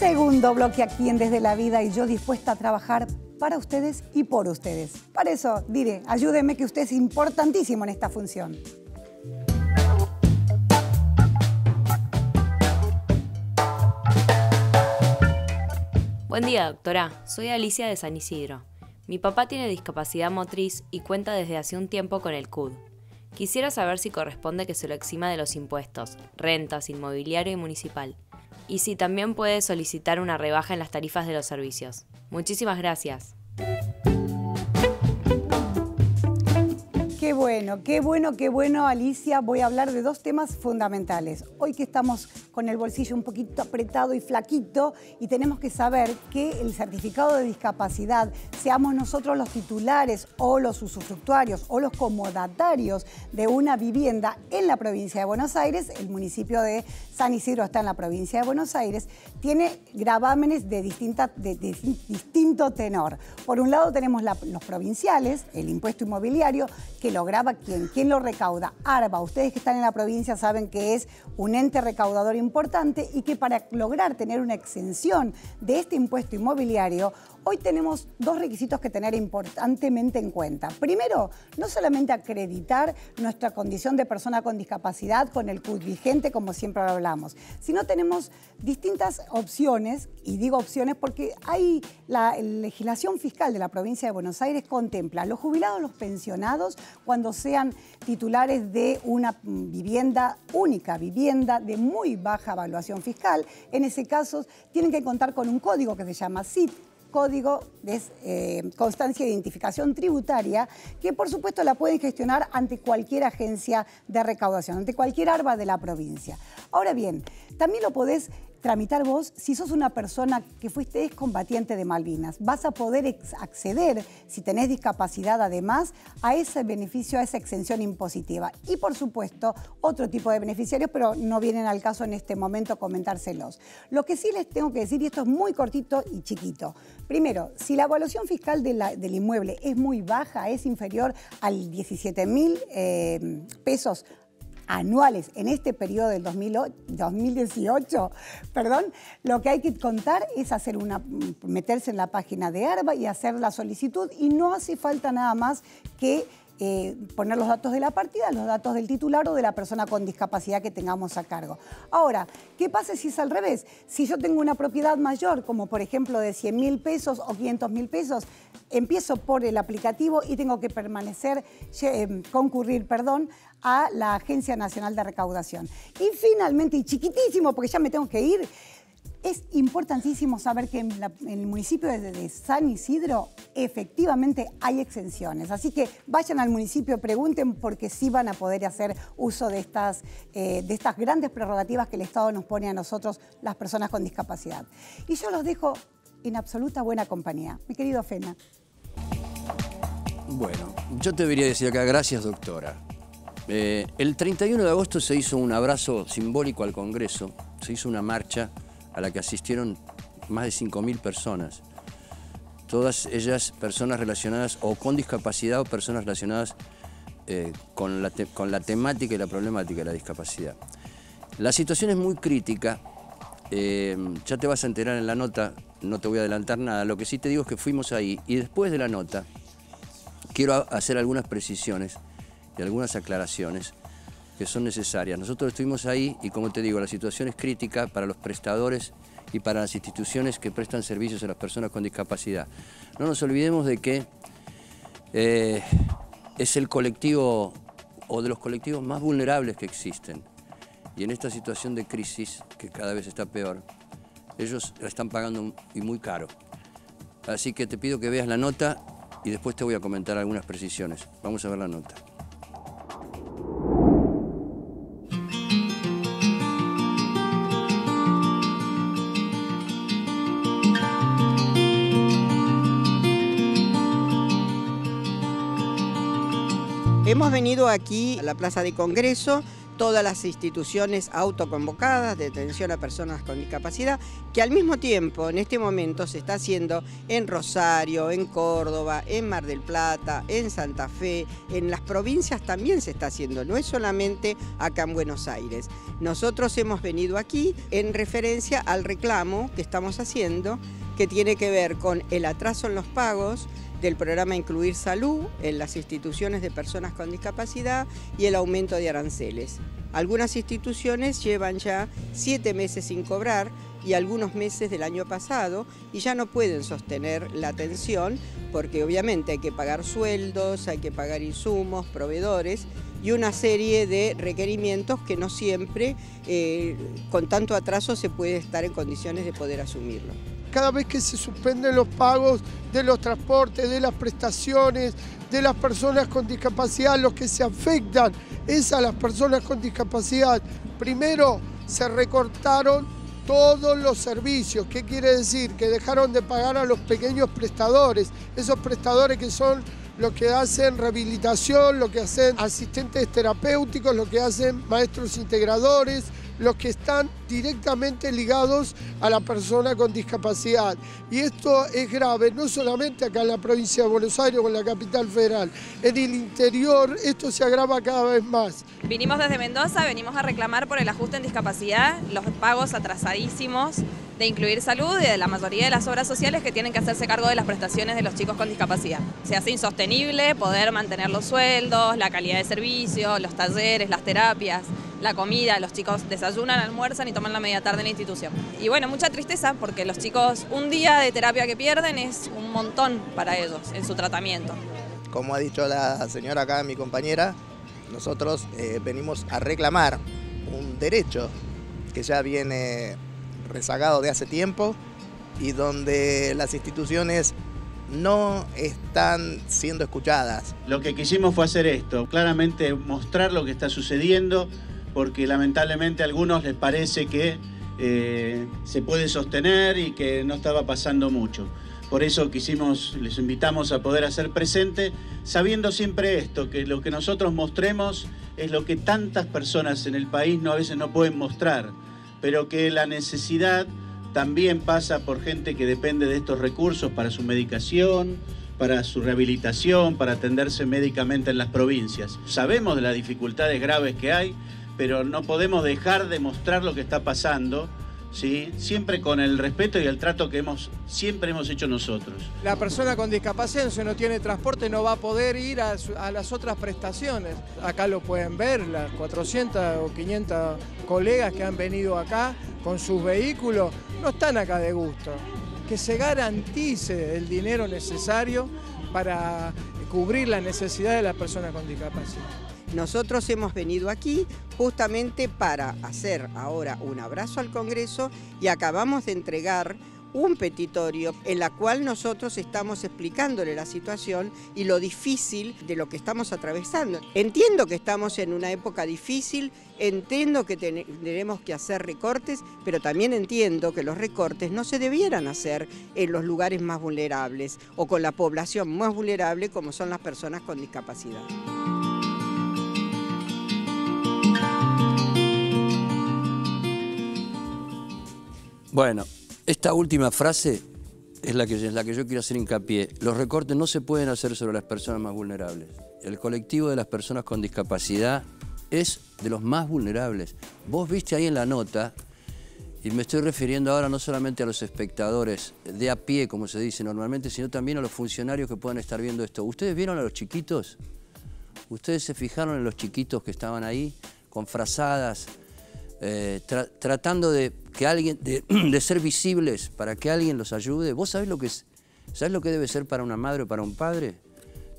Segundo bloque aquí en Desde la Vida y yo dispuesta a trabajar para ustedes y por ustedes. Para eso, diré, ayúdeme que usted es importantísimo en esta función. Buen día, doctora. Soy Alicia de San Isidro. Mi papá tiene discapacidad motriz y cuenta desde hace un tiempo con el CUD. Quisiera saber si corresponde que se lo exima de los impuestos, rentas, inmobiliario y municipal. Y si también puede solicitar una rebaja en las tarifas de los servicios. Muchísimas gracias. Bueno, qué bueno, qué bueno, Alicia. Voy a hablar de dos temas fundamentales. Hoy que estamos con el bolsillo un poquito apretado y flaquito y tenemos que saber que el certificado de discapacidad, seamos nosotros los titulares o los usufructuarios o los comodatarios de una vivienda en la provincia de Buenos Aires, el municipio de San Isidro está en la provincia de Buenos Aires, tiene gravámenes de, de, distinto tenor. Por un lado tenemos los provinciales, el impuesto inmobiliario, que lo graba quién, quién lo recauda. ARBA, ustedes que están en la provincia saben que es un ente recaudador importante y que para lograr tener una exención de este impuesto inmobiliario, hoy tenemos dos requisitos que tener importantemente en cuenta. Primero, no solamente acreditar nuestra condición de persona con discapacidad con el CUD vigente, como siempre hablamos, sino tenemos distintas opciones, y digo opciones porque hay la legislación fiscal de la provincia de Buenos Aires contempla los jubilados, los pensionados, cuando sean titulares de una vivienda única, vivienda de muy baja evaluación fiscal, en ese caso tienen que contar con un código que se llama CIT, código de eh, constancia de identificación tributaria, que por supuesto la pueden gestionar ante cualquier agencia de recaudación, ante cualquier ARBA de la provincia. Ahora bien, también lo podés tramitar vos si sos una persona que fuiste excombatiente de Malvinas. Vas a poder acceder, si tenés discapacidad además, a ese beneficio, a esa exención impositiva. Y por supuesto, otro tipo de beneficiarios, pero no vienen al caso en este momento comentárselos. Lo que sí les tengo que decir, y esto es muy cortito y chiquito. Primero, si la evaluación fiscal del inmueble es muy baja, es inferior al 17 mil eh, pesos anuales en este periodo del 2018, perdón, lo que hay que contar es hacer una, meterse en la página de ARBA y hacer la solicitud y no hace falta nada más que eh, poner los datos de la partida, los datos del titular o de la persona con discapacidad que tengamos a cargo. Ahora, ¿qué pasa si es al revés? Si yo tengo una propiedad mayor, como por ejemplo de 100 mil pesos o 500 mil pesos, empiezo por el aplicativo y tengo que permanecer, eh, concurrir, perdón, a la Agencia Nacional de Recaudación. Y finalmente, y chiquitísimo, porque ya me tengo que ir, es importantísimo saber que en, el municipio de, San Isidro efectivamente hay exenciones. Así que vayan al municipio, pregunten porque sí van a poder hacer uso de estas, eh, de estas grandes prerrogativas que el Estado nos pone a nosotros, las personas con discapacidad. Y yo los dejo en absoluta buena compañía. Mi querido Fena. Bueno, yo te debería decir acá, gracias doctora. Eh, el 31 de agosto se hizo un abrazo simbólico al Congreso, se hizo una marcha a la que asistieron más de 5.000 personas. Todas ellas personas relacionadas o con discapacidad o personas relacionadas eh, con, la con, la temática y la problemática de la discapacidad. La situación es muy crítica, eh, ya te vas a enterar en la nota, no te voy a adelantar nada, lo que sí te digo es que fuimos ahí y después de la nota quiero hacer algunas precisiones y algunas aclaraciones que son necesarias. Nosotros estuvimos ahí y como te digo, la situación es crítica para los prestadores y para las instituciones que prestan servicios a las personas con discapacidad. No nos olvidemos de que eh, es el colectivo o de los colectivos más vulnerables que existen. Y en esta situación de crisis, que cada vez está peor, ellos la están pagando y muy caro. Así que te pido que veas la nota y después te voy a comentar algunas precisiones. Vamos a ver la nota. Hemos venido aquí a la Plaza de Congreso todas las instituciones autoconvocadas de atención a personas con discapacidad, que al mismo tiempo en este momento se está haciendo en Rosario, en Córdoba, en Mar del Plata, en Santa Fe, en las provincias también se está haciendo, no es solamente acá en Buenos Aires. Nosotros hemos venido aquí en referencia al reclamo que estamos haciendo, que tiene que ver con el atraso en los pagos, del programa Incluir Salud en las instituciones de personas con discapacidad y el aumento de aranceles. Algunas instituciones llevan ya siete meses sin cobrar y algunos meses del año pasado y ya no pueden sostener la atención porque obviamente hay que pagar sueldos, hay que pagar insumos, proveedores y una serie de requerimientos que no siempre eh, con tanto atraso se puede estar en condiciones de poder asumirlo cada vez que se suspenden los pagos de los transportes, de las prestaciones, de las personas con discapacidad, los que se afectan es a las personas con discapacidad. Primero, se recortaron todos los servicios. ¿Qué quiere decir? Que dejaron de pagar a los pequeños prestadores, esos prestadores que son los que hacen rehabilitación, los que hacen asistentes terapéuticos, los que hacen maestros integradores, los que están directamente ligados a la persona con discapacidad. Y esto es grave, no solamente acá en la provincia de Buenos Aires o en la capital federal, en el interior esto se agrava cada vez más. Vinimos desde Mendoza, venimos a reclamar por el ajuste en discapacidad, los pagos atrasadísimos de incluir salud y de la mayoría de las obras sociales que tienen que hacerse cargo de las prestaciones de los chicos con discapacidad. Se hace insostenible poder mantener los sueldos, la calidad de servicio, los talleres, las terapias la comida, los chicos desayunan, almuerzan y toman la media tarde en la institución. Y bueno, mucha tristeza porque los chicos un día de terapia que pierden es un montón para ellos en su tratamiento. Como ha dicho la señora acá, mi compañera, nosotros eh, venimos a reclamar un derecho que ya viene rezagado de hace tiempo y donde las instituciones no están siendo escuchadas. Lo que quisimos fue hacer esto, claramente mostrar lo que está sucediendo, porque lamentablemente a algunos les parece que eh, se puede sostener y que no estaba pasando mucho. Por eso quisimos, les invitamos a poder hacer presente, sabiendo siempre esto, que lo que nosotros mostremos es lo que tantas personas en el país no, a veces no pueden mostrar, pero que la necesidad también pasa por gente que depende de estos recursos para su medicación, para su rehabilitación, para atenderse médicamente en las provincias. Sabemos de las dificultades graves que hay, pero no podemos dejar de mostrar lo que está pasando. ¿Sí? siempre con el respeto y el trato que hemos, siempre hemos hecho nosotros. La persona con discapacidad, si no tiene transporte, no va a poder ir a, las otras prestaciones. Acá lo pueden ver, las 400 o 500 colegas que han venido acá con sus vehículos, no están acá de gusto. Que se garantice el dinero necesario para cubrir la necesidad de las personas con discapacidad. Nosotros hemos venido aquí justamente para hacer ahora un abrazo al Congreso y acabamos de entregar un petitorio en la cual nosotros estamos explicándole la situación y lo difícil de lo que estamos atravesando. Entiendo que estamos en una época difícil, entiendo que tenemos que hacer recortes, pero también entiendo que los recortes no se debieran hacer en los lugares más vulnerables o con la población más vulnerable como son las personas con discapacidad. Bueno, esta última frase es la, que, es la que yo quiero hacer hincapié. Los recortes no se pueden hacer sobre las personas más vulnerables. El colectivo de las personas con discapacidad es de los más vulnerables. Vos viste ahí en la nota, y me estoy refiriendo ahora no solamente a los espectadores de a pie, como se dice normalmente, sino también a los funcionarios que puedan estar viendo esto. ¿Ustedes vieron a los chiquitos? ¿Ustedes se fijaron en los chiquitos que estaban ahí, con frazadas, eh, tratando de que alguien, de, ser visibles para que alguien los ayude. ¿Vos sabés lo que es, sabés lo que debe ser para una madre o para un padre?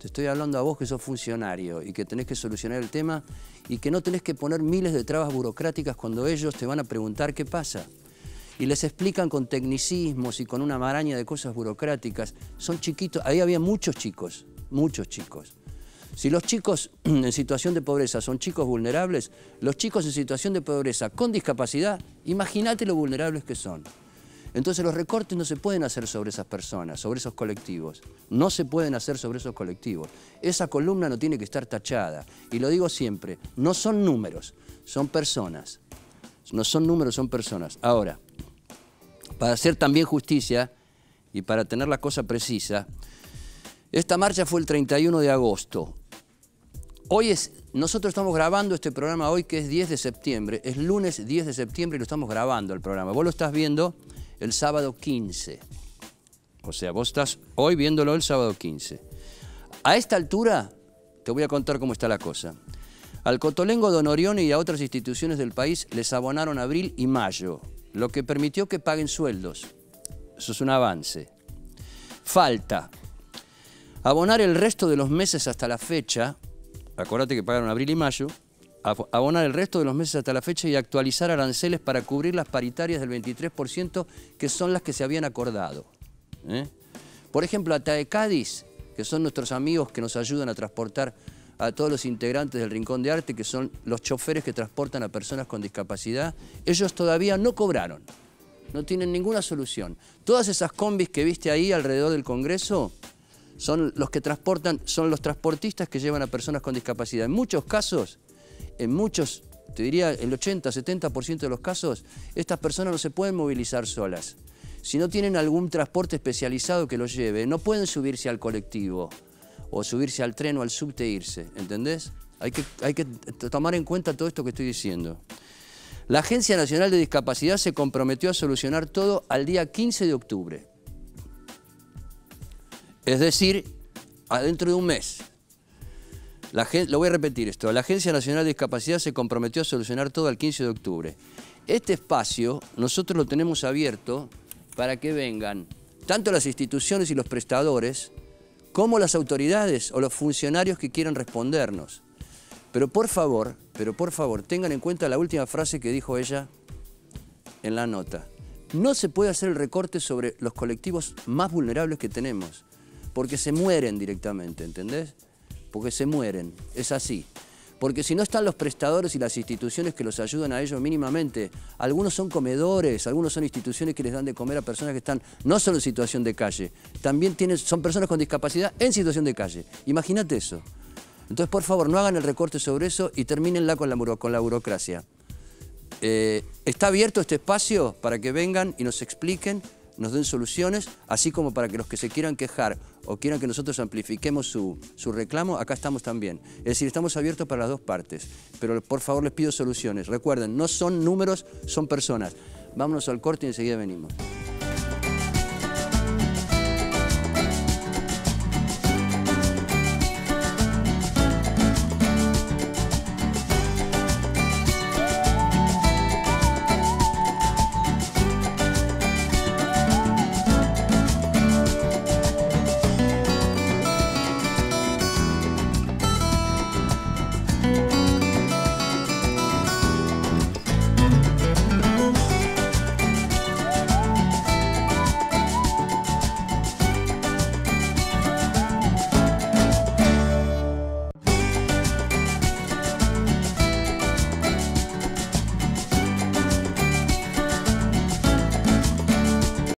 Te estoy hablando a vos que sos funcionario y que tenés que solucionar el tema y que no tenés que poner miles de trabas burocráticas cuando ellos te van a preguntar qué pasa. Y les explican con tecnicismos y con una maraña de cosas burocráticas. Son chiquitos, ahí había muchos chicos, muchos chicos. Si los chicos en situación de pobreza son chicos vulnerables, los chicos en situación de pobreza con discapacidad, imagínate lo vulnerables que son. Entonces los recortes no se pueden hacer sobre esas personas, sobre esos colectivos. No se pueden hacer sobre esos colectivos. Esa columna no tiene que estar tachada. Y lo digo siempre, no son números, son personas. No son números, son personas. Ahora, para hacer también justicia y para tener la cosa precisa, esta marcha fue el 31 de agosto. Hoy es, nosotros estamos grabando este programa hoy que es 10 de septiembre, es lunes 10 de septiembre y lo estamos grabando el programa. Vos lo estás viendo el sábado 15. O sea, vos estás hoy viéndolo el sábado 15. A esta altura, te voy a contar cómo está la cosa. Al Cotolengo Don Orione y a otras instituciones del país les abonaron abril y mayo, lo que permitió que paguen sueldos. Eso es un avance. Falta abonar el resto de los meses hasta la fecha, acuérdate que pagaron abril y mayo, abonar el resto de los meses hasta la fecha y actualizar aranceles para cubrir las paritarias del 23% que son las que se habían acordado. ¿eh? Por ejemplo, a TAE Cádiz, que son nuestros amigos que nos ayudan a transportar a todos los integrantes del Rincón de Arte, que son los choferes que transportan a personas con discapacidad, ellos todavía no cobraron, no tienen ninguna solución. Todas esas combis que viste ahí alrededor del Congreso son los que transportan, son los transportistas que llevan a personas con discapacidad. En muchos casos en muchos, te diría el 80, 70% de los casos, estas personas no se pueden movilizar solas. Si no tienen algún transporte especializado que los lleve, no pueden subirse al colectivo o subirse al tren o al subte e irse, ¿entendés? Hay que, hay que tomar en cuenta todo esto que estoy diciendo. La Agencia Nacional de Discapacidad se comprometió a solucionar todo al día 15 de octubre. Es decir, adentro de un mes lo voy a repetir esto. La Agencia Nacional de Discapacidad se comprometió a solucionar todo el 15 de octubre. Este espacio nosotros lo tenemos abierto para que vengan tanto las instituciones y los prestadores como las autoridades o los funcionarios que quieran respondernos. Pero por favor, pero por favor, tengan en cuenta la última frase que dijo ella en la nota. No se puede hacer el recorte sobre los colectivos más vulnerables que tenemos, porque se mueren directamente, ¿entendés? porque se mueren, es así. Porque si no están los prestadores y las instituciones que los ayudan a ellos mínimamente, algunos son comedores, algunos son instituciones que les dan de comer a personas que están no solo en situación de calle, también tienen, son personas con discapacidad en situación de calle. Imagínate eso. Entonces, por favor, no hagan el recorte sobre eso y termínenla con la, con la burocracia. Eh, está abierto este espacio para que vengan y nos expliquen nos den soluciones, así como para que los que se quieran quejar o quieran que nosotros amplifiquemos su, su, reclamo, acá estamos también. Es decir, estamos abiertos para las dos partes, pero por favor les pido soluciones. Recuerden, no son números, son personas. Vámonos al corte y enseguida venimos.